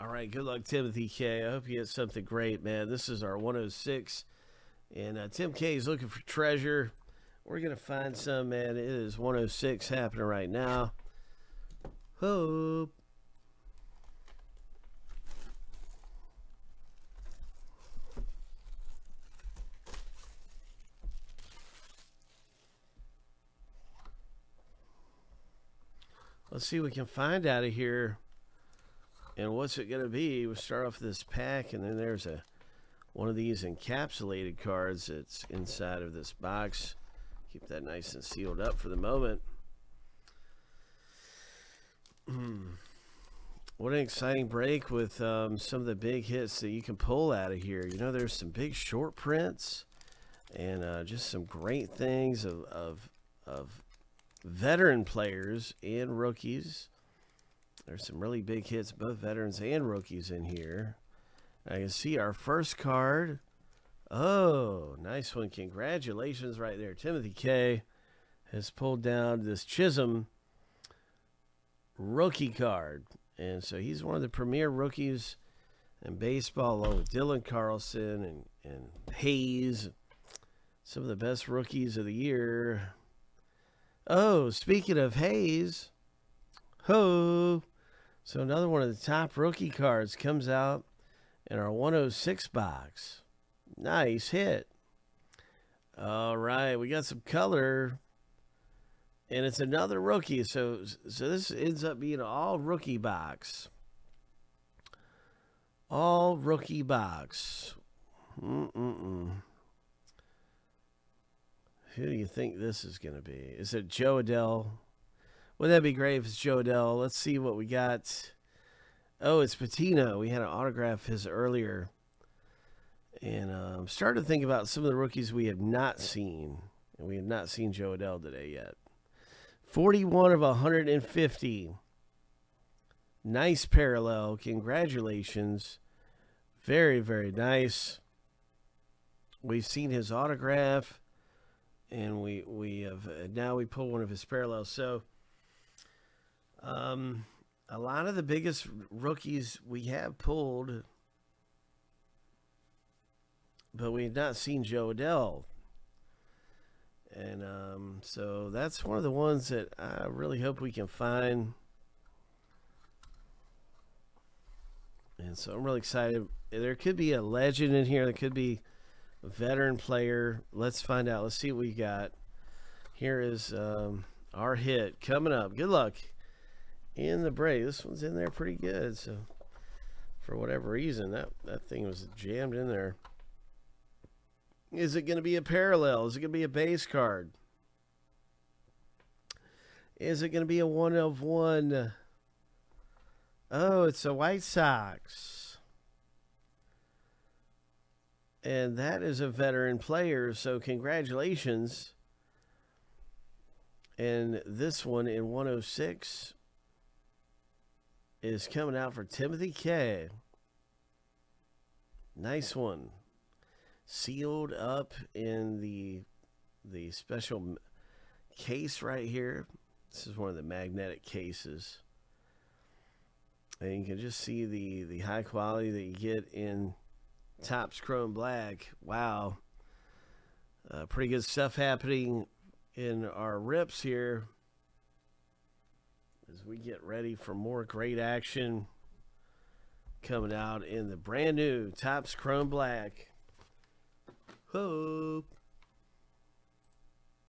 All right, good luck, Timothy K. I hope you get something great, man. This is our 106, and uh, Tim K is looking for treasure. We're gonna find some, man. It is 106 happening right now. Hope. Let's see what we can find out of here. And what's it going to be? We'll start off this pack, and then there's a one of these encapsulated cards that's inside of this box. Keep that nice and sealed up for the moment. what an exciting break with um, some of the big hits that you can pull out of here. You know, there's some big short prints and uh, just some great things of, of, of veteran players and rookies. There's some really big hits, both veterans and rookies in here. I can see our first card. Oh, nice one. Congratulations right there. Timothy K has pulled down this Chisholm rookie card. And so he's one of the premier rookies in baseball, along with Dylan Carlson and, and Hayes. Some of the best rookies of the year. Oh, speaking of Hayes, ho. So another one of the top rookie cards comes out in our 106 box. Nice hit. All right, we got some color. And it's another rookie. So so this ends up being an all rookie box. All rookie box. Mm-mm-mm. Who do you think this is going to be? Is it Jo Adell? Wouldn't that be great if it's Jo Adell? Let's see what we got. Oh, it's Patino. We had an autograph his earlier. And I'm um, starting to think about some of the rookies we have not seen. And we have not seen Jo Adell today yet. 41 of 150. Nice parallel. Congratulations. Very, very nice. We've seen his autograph and we we have now we pull one of his parallels. So, um, a lot of the biggest rookies we have pulled, but we've not seen Jo Adell. And um, so that's one of the ones that I really hope we can find. And so I'm really excited. There could be a legend in here. There could be a veteran player. Let's find out. Let's see what we got. Here is um, our hit coming up. Good luck in the break. This one's in there pretty good. So for whatever reason, that, that thing was jammed in there. Is it going to be a parallel? Is it going to be a base card? Is it going to be a one of one? Oh, it's a White Sox. And that is a veteran player, so congratulations. And this one in 106 is coming out for Timothy K. Nice one. Sealed up in the the special case right here. This is one of the magnetic cases. And you can just see the the high quality that you get in Topps Chrome Black. Wow. Uh, pretty good stuff happening in our rips here as we get ready for more great action coming out in the brand new Topps Chrome Black. Hope.